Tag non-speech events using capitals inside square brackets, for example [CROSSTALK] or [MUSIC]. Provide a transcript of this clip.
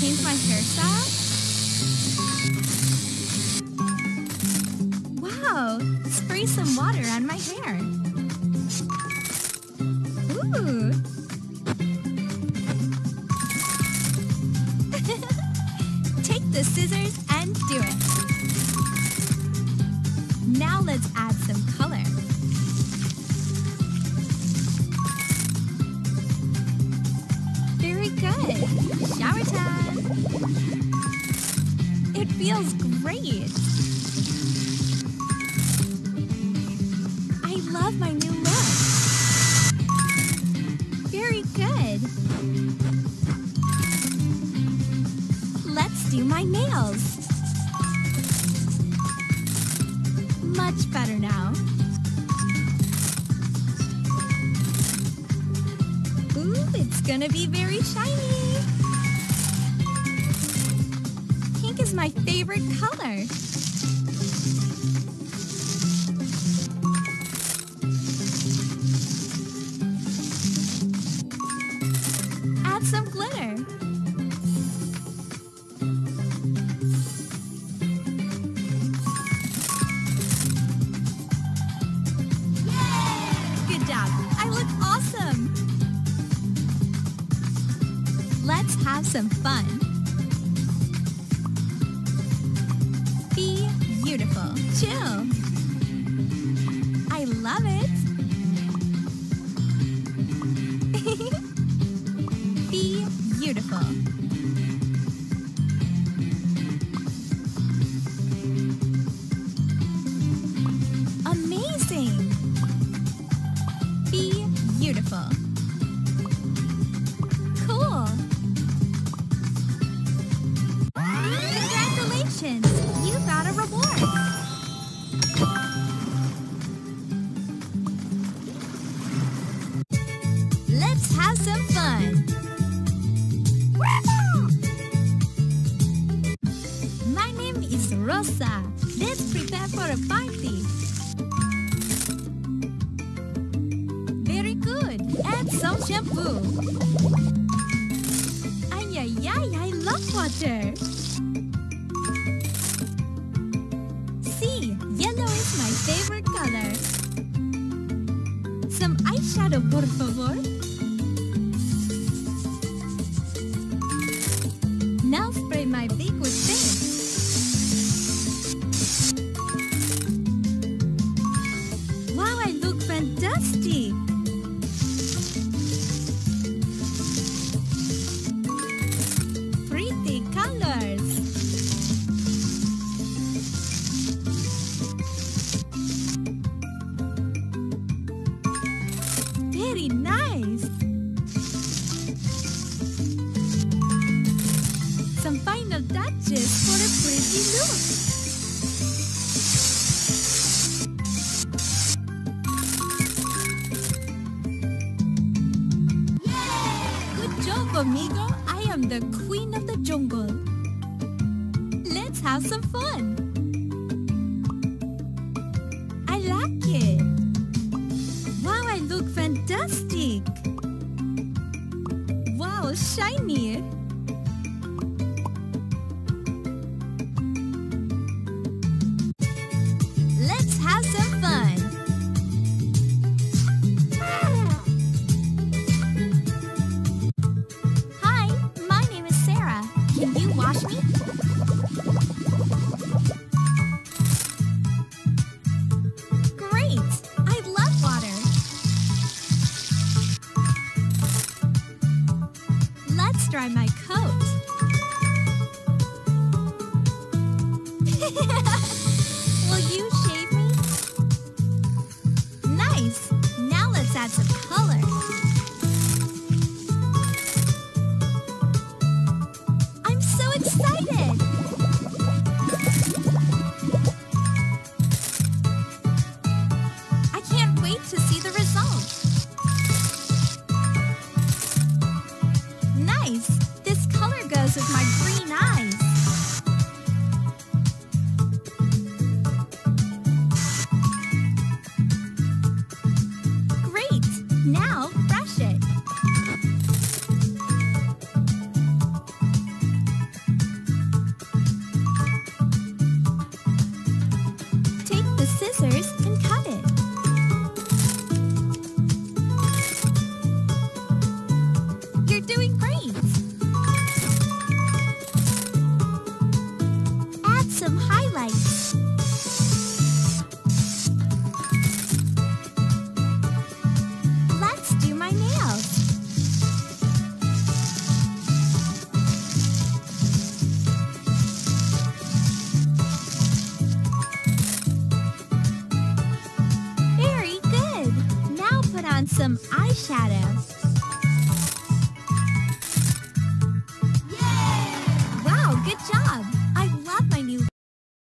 change my hairstyle? Wow, spray some water on my hair. Ooh. [LAUGHS] Take the scissors feels great. I love my new look. Very good. Let's do my nails. Much better now. Ooh, it's gonna be very shiny. Is my favorite color. Add some glitter. Good job. I look awesome. Let's have some fun. Chill. I love it. Have some fun. My name is Rosa. Let's prepare for a party. Very good. Add some shampoo. Ay, ay, ay, I love water. See, yellow is my favorite color. Some eyeshadow, por favor. Very nice! Some final touches for a pretty look! Good job, amigo. I am the queen of the jungle. Let's have some fun. Shiny. Yeah. [LAUGHS] some eyeshadow.